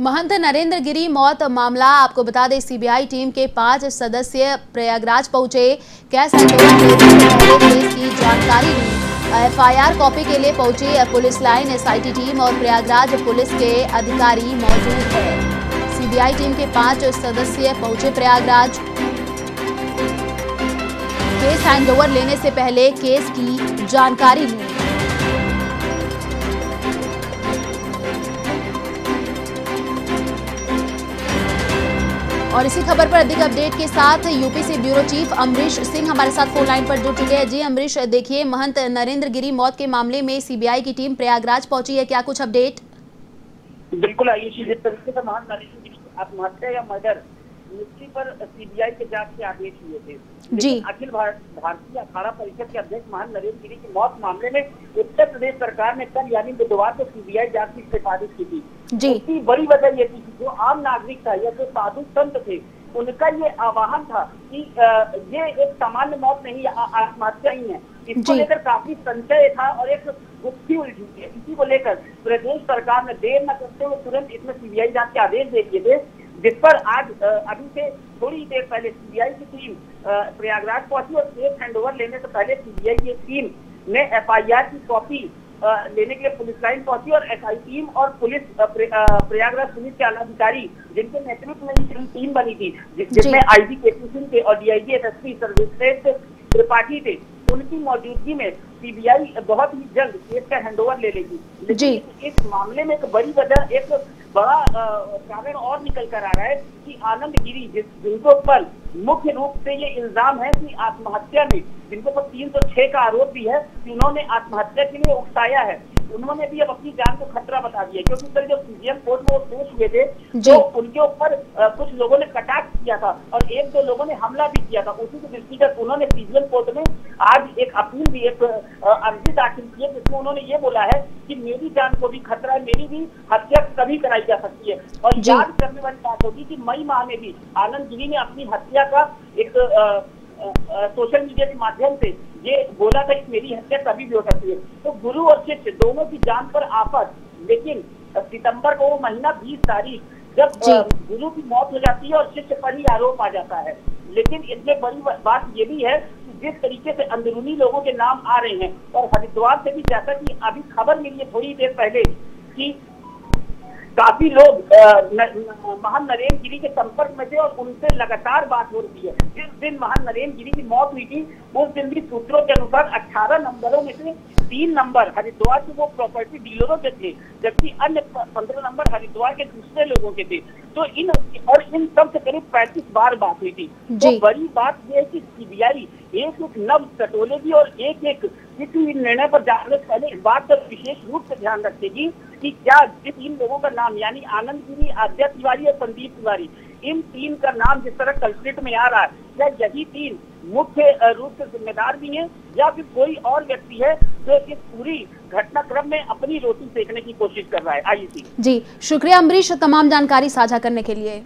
महंत नरेंद्र गिरी मौत मामला आपको बता दें, सीबीआई टीम के पाँच सदस्य प्रयागराज पहुँचे। केस केस की जानकारी ली। एफआईआर कॉपी के लिए पहुँची पुलिस लाइन, एसआईटी टीम और प्रयागराज पुलिस के अधिकारी मौजूद है। सीबीआई टीम के पाँच सदस्य पहुँचे प्रयागराज। केस हैंडओवर लेने से पहले केस की जानकारी ली। और इसी खबर पर अधिक अपडेट के साथ यूपी से ब्यूरो चीफ अमरीश सिंह हमारे साथ फ़ोन लाइन पर जुड़ चुके हैं। जी अमरीश, देखिए, महंत नरेंद्र गिरी मौत के मामले में सीबीआई की टीम प्रयागराज पहुँची है। क्या कुछ अपडेट? बिल्कुल आयुषी जिस तरीके से महंत आत्महत्या या मर्डर? नियुक्ति पर सीबीआई के जाँच के आदेश हुए थे। जी। अखिल भारतीय अखाड़ा परिषद के अध्यक्ष महान नरेंद्र गिरी की मौत मामले में उत्तर प्रदेश सरकार ने कल यानी बुधवार को सीबीआई जाँच की सिफारिश की थी। जी। उसकी बड़ी वजह ये थी जो आम नागरिक था या जो साधु संत थे उनका ये आवाहन था कि ये एक सामान्य मौत नहीं आत्महत्या ही है। इसको लेकर काफ़ी संचय था और एक गुप्ती उलझी थी इसी को लेकर प्रदेश सरकार ने देर न करते हुए तुरंत इसमें सीबीआई जाँच के आदेश दे दिए थे। जिस पर आज अभी से थोड़ी देर पहले सीबीआई की टीम प्रयागराज पहुँची और केस हैंडओवर लेने से पहले सीबीआई की टीम ने एफआईआर की कॉपी लेने के लिए पुलिस लाइन पहुँची और एसआई टीम और पुलिस प्रयागराज पुलिस के अधिकारी जिनके नेतृत्व में ये टीम बनी थी जिसमें आईजी के सिंह थे और डीआईजी एसएसपी सर्विसेज़ त्रिपाठी थे उनकी मौजूदगी में सीबीआई बहुत ही जल्द केस का हैंडओवर ले लेगी। लेकिन इस मामले में एक बड़ी वजह एक बड़ा कारण और निकल कर आ रहा है कि आनंद गिरी, जिस, जिनको पर मुख्य रूप से ये इल्ज़ाम है कि आत्महत्या में, जिनको पर तीन सौ छह का आरोप भी है कि उन्होंने आत्महत्या के लिए उकसाया है। उन्होंने भी अब अपनी जान को खतरा बता दिया। क्योंकि सर जब सीजीएम कोर्ट में वो पेश हुए थे तो उनके ऊपर कुछ लोगों ने कटाक्ष किया था और एक दो लोगों ने हमला भी किया था। उसी के दृष्टिगत उन्होंने सीजीएम कोर्ट में आज एक अपील भी एक अर्जी दाखिल की है जिसमें उन्होंने ये बोला है कि मेरी जान को भी खतरा है मेरी भी हत्या कभी कराई जा सकती है। और याद करने वाली बात होगी की मई माह में भी आनंद गिरी ने अपनी हत्या का एक सोशल मीडिया के माध्यम से ये बोला था कि मेरी हत्या कभी भी हो सकती है। तो गुरु और शिष्य दोनों की जान पर आफत लेकिन सितंबर को वो महीना बीस तारीख जब गुरु की मौत हो जाती है और शिष्य पर ही आरोप आ जाता है। लेकिन इसमें बड़ी बात ये भी है कि जिस तरीके से अंदरूनी लोगों के नाम आ रहे हैं और हरिद्वार से भी जैसा कि अभी खबर मिली है थोड़ी देर पहले कि काफ़ी लोग महान नरेंद्र गिरी के संपर्क में थे और उनसे लगातार बात हो रही है। जिस दिन महान नरेंद्र गिरी की मौत हुई थी उस दिन भी सूत्रों के अनुसार 18 नंबरों में से तीन नंबर हरिद्वार के वो प्रॉपर्टी डीलरों के थे जबकि अन्य पंद्रह नंबर हरिद्वार के दूसरे लोगों के थे। तो इन और इन सबसे करीब पैंतीस बार बात हुई थी। तो बड़ी बात यह है कि सीबीआई एक एक नव टटोलेगी और एक एक किसी निर्णय पर जाने से पहले इस बात पर विशेष रूप से ध्यान रखेगी कि क्या जिस इन लोगों का नाम, यानी आनंद गिरी, आद्या तिवारी और संदीप तिवारी, इन तीन का नाम जिस तरह कल्प्रिट में आ रहा है, क्या यही तीन मुख्य रूप से जिम्मेदार भी हैं या फिर कोई और व्यक्ति है जो इस पूरी घटनाक्रम में अपनी रोटी सेकने की कोशिश कर रहा है? आई जी। शुक्रिया अम्बरीश तमाम जानकारी साझा करने के लिए।